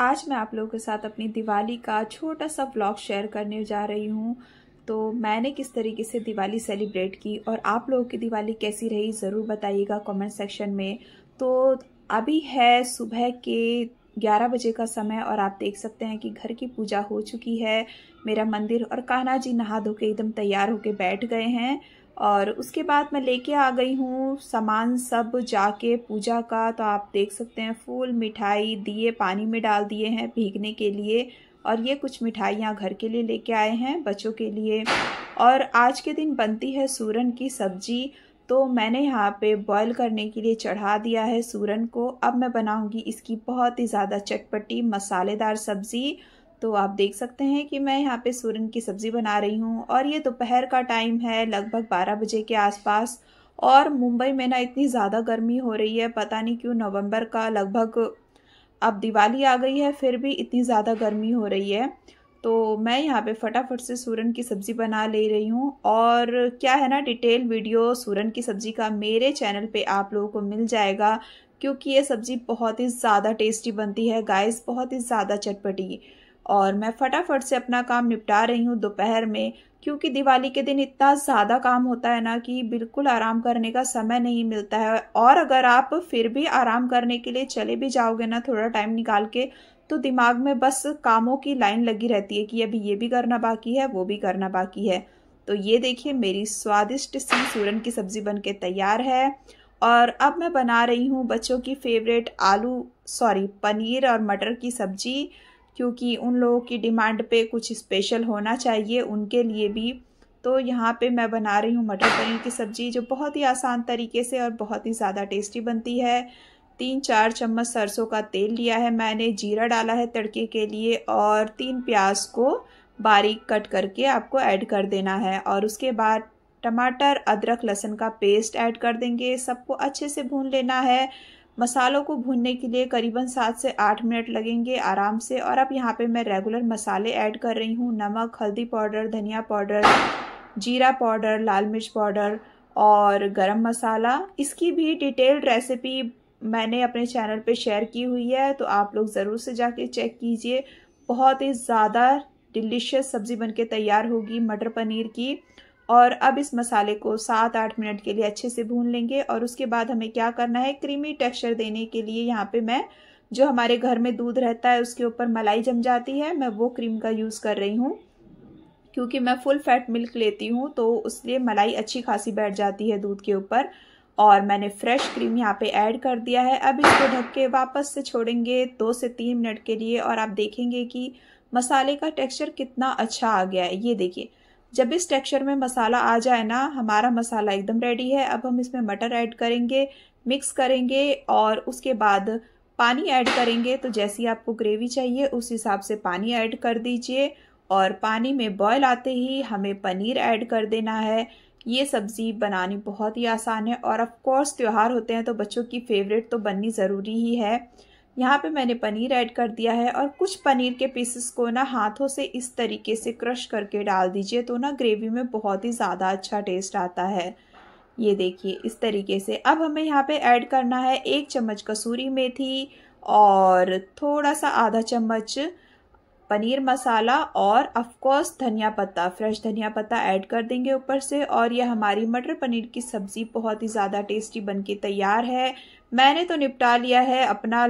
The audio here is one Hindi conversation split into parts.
आज मैं आप लोगों के साथ अपनी दिवाली का छोटा सा ब्लॉग शेयर करने जा रही हूँ। तो मैंने किस तरीके से दिवाली सेलिब्रेट की और आप लोगों की दिवाली कैसी रही, ज़रूर बताइएगा कमेंट सेक्शन में। तो अभी है सुबह के 11 बजे का समय और आप देख सकते हैं कि घर की पूजा हो चुकी है। मेरा मंदिर और कान्हा जी नहा धो के एकदम तैयार होके बैठ गए हैं और उसके बाद मैं लेके आ गई हूँ। सामान सब जाके पूजा का तो आप देख सकते हैं, फूल, मिठाई दिए, पानी में डाल दिए हैं भीगने के लिए और ये कुछ मिठाइयाँ घर के लिए लेके आए हैं बच्चों के लिए। और आज के दिन बनती है सूरन की सब्ज़ी तो मैंने यहाँ पे बॉईल करने के लिए चढ़ा दिया है सूरन को। अब मैं बनाऊँगी इसकी बहुत ही ज़्यादा चटपटी, मसालेदार सब्ज़ी। तो आप देख सकते हैं कि मैं यहाँ पे सूरन की सब्ज़ी बना रही हूँ और ये दोपहर का टाइम है, लगभग 12 बजे के आसपास। और मुंबई में ना इतनी ज़्यादा गर्मी हो रही है, पता नहीं क्यों नवंबर का लगभग अब दिवाली आ गई है, फिर भी इतनी ज़्यादा गर्मी हो रही है। तो मैं यहाँ पे फटाफट से सूरन की सब्ज़ी बना ले रही हूँ। और क्या है ना, डिटेल वीडियो सूरन की सब्ज़ी का मेरे चैनल पे आप लोगों को मिल जाएगा, क्योंकि ये सब्ज़ी बहुत ही ज़्यादा टेस्टी बनती है, गाइस बहुत ही ज़्यादा चटपटी। और मैं फटाफट से अपना काम निपटा रही हूँ दोपहर में, क्योंकि दिवाली के दिन इतना ज़्यादा काम होता है ना कि बिल्कुल आराम करने का समय नहीं मिलता है। और अगर आप फिर भी आराम करने के लिए चले भी जाओगे ना थोड़ा टाइम निकाल के तो दिमाग में बस कामों की लाइन लगी रहती है कि अभी ये भी करना बाकी है, वो भी करना बाकी है। तो ये देखिए, मेरी स्वादिष्ट सी सूरन की सब्ज़ी बन के तैयार है। और अब मैं बना रही हूँ बच्चों की फेवरेट आलू सॉरी पनीर और मटर की सब्ज़ी, क्योंकि उन लोगों की डिमांड पे कुछ स्पेशल होना चाहिए उनके लिए भी। तो यहाँ पे मैं बना रही हूँ मटर पनीर की सब्ज़ी, जो बहुत ही आसान तरीके से और बहुत ही ज़्यादा टेस्टी बनती है। तीन चार चम्मच सरसों का तेल लिया है। मैंने जीरा डाला है तड़के के लिए और तीन प्याज को बारीक कट करके आपको ऐड कर देना है और उसके बाद टमाटर, अदरक, लहसुन का पेस्ट ऐड कर देंगे। सबको अच्छे से भून लेना है। मसालों को भूनने के लिए करीबन सात से आठ मिनट लगेंगे आराम से। और अब यहाँ पे मैं रेगुलर मसाले ऐड कर रही हूँ। नमक, हल्दी पाउडर, धनिया पाउडर, जीरा पाउडर, लाल मिर्च पाउडर और गरम मसाला। इसकी भी डिटेल्ड रेसिपी मैंने अपने चैनल पे शेयर की हुई है तो आप लोग ज़रूर से जाके चेक कीजिए। बहुत ही ज़्यादा डिलीशियस सब्ज़ी बनके तैयार होगी मटर पनीर की। और अब इस मसाले को सात आठ मिनट के लिए अच्छे से भून लेंगे। और उसके बाद हमें क्या करना है, क्रीमी टेक्सचर देने के लिए यहाँ पे मैं, जो हमारे घर में दूध रहता है, उसके ऊपर मलाई जम जाती है, मैं वो क्रीम का यूज़ कर रही हूँ। क्योंकि मैं फुल फैट मिल्क लेती हूँ तो उसलिए मलाई अच्छी खासी बैठ जाती है दूध के ऊपर। और मैंने फ्रेश क्रीम यहाँ पे ऐड कर दिया है। अब इसको ढक के वापस से छोड़ेंगे दो से तीन मिनट के लिए और आप देखेंगे कि मसाले का टेक्सचर कितना अच्छा आ गया है। ये देखिए, जब इस टेक्सचर में मसाला आ जाए ना, हमारा मसाला एकदम रेडी है। अब हम इसमें मटर ऐड करेंगे मिक्स करेंगे और उसके बाद पानी ऐड करेंगे। तो जैसी आपको ग्रेवी चाहिए, उस हिसाब से पानी ऐड कर दीजिए और पानी में बॉयल आते ही हमें पनीर ऐड कर देना है। ये सब्ज़ी बनानी बहुत ही आसान है और ऑफ़ कोर्स त्यौहार होते हैं तो बच्चों की फेवरेट तो बननी ज़रूरी ही है। यहाँ पे मैंने पनीर ऐड कर दिया है और कुछ पनीर के पीसेस को ना हाथों से इस तरीके से क्रश करके डाल दीजिए तो ना ग्रेवी में बहुत ही ज़्यादा अच्छा टेस्ट आता है। ये देखिए, इस तरीके से। अब हमें यहाँ पे ऐड करना है एक चम्मच कसूरी मेथी और थोड़ा सा आधा चम्मच पनीर मसाला और अफकोर्स धनिया पत्ता। फ्रेश धनिया पत्ता ऐड कर देंगे ऊपर से और यह हमारी मटर पनीर की सब्ज़ी बहुत ही ज़्यादा टेस्टी बन के तैयार है। मैंने तो निपटा लिया है अपना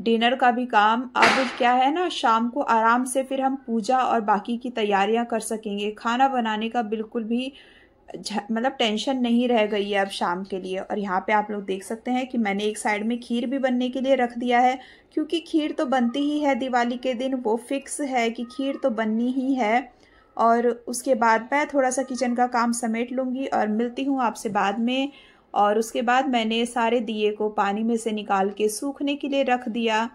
डिनर का भी काम। अब क्या है ना, शाम को आराम से फिर हम पूजा और बाकी की तैयारियाँ कर सकेंगे। खाना बनाने का बिल्कुल भी मतलब टेंशन नहीं रह गई है अब शाम के लिए। और यहाँ पे आप लोग देख सकते हैं कि मैंने एक साइड में खीर भी बनने के लिए रख दिया है, क्योंकि खीर तो बनती ही है दिवाली के दिन, वो फिक्स है कि खीर तो बननी ही है। और उसके बाद मैं थोड़ा सा किचन का काम समेट लूँगी और मिलती हूँ आपसे बाद में। और उसके बाद मैंने सारे दिए को पानी में से निकाल के सूखने के लिए रख दिया।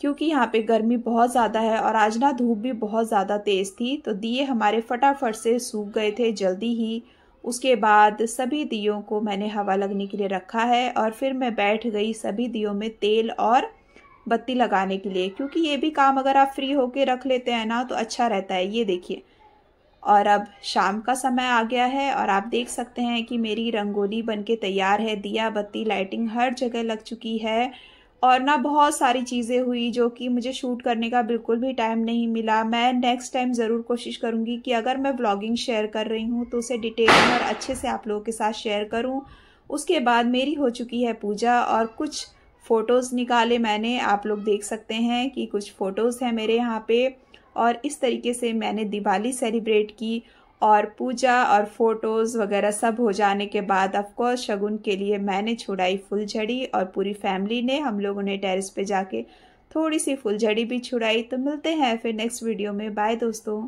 क्योंकि यहाँ पे गर्मी बहुत ज़्यादा है और आज ना धूप भी बहुत ज़्यादा तेज़ थी तो दिए हमारे फटाफट से सूख गए थे जल्दी ही। उसके बाद सभी दियों को मैंने हवा लगने के लिए रखा है और फिर मैं बैठ गई सभी दियों में तेल और बत्ती लगाने के लिए, क्योंकि ये भी काम अगर आप फ्री होके रख लेते हैं ना तो अच्छा रहता है। ये देखिए। और अब शाम का समय आ गया है और आप देख सकते हैं कि मेरी रंगोली बनके तैयार है। दिया, बत्ती, लाइटिंग हर जगह लग चुकी है। और ना बहुत सारी चीज़ें हुई जो कि मुझे शूट करने का बिल्कुल भी टाइम नहीं मिला। मैं नेक्स्ट टाइम ज़रूर कोशिश करूँगी कि अगर मैं व्लॉगिंग शेयर कर रही हूँ तो उसे डिटेल में और अच्छे से आप लोगों के साथ शेयर करूँ। उसके बाद मेरी हो चुकी है पूजा और कुछ फ़ोटोज़ निकाले मैंने। आप लोग देख सकते हैं कि कुछ फ़ोटोज़ हैं मेरे यहाँ पे और इस तरीके से मैंने दिवाली सेलिब्रेट की और पूजा और फ़ोटोज़ वगैरह सब हो जाने के बाद ऑफकोर्स शगुन के लिए मैंने छुड़ाई फुलझड़ी और पूरी फैमिली ने, हम लोगों ने टेरिस पे जाके थोड़ी सी फुलझड़ी भी छुड़ाई। तो मिलते हैं फिर नेक्स्ट वीडियो में। बाय दोस्तों।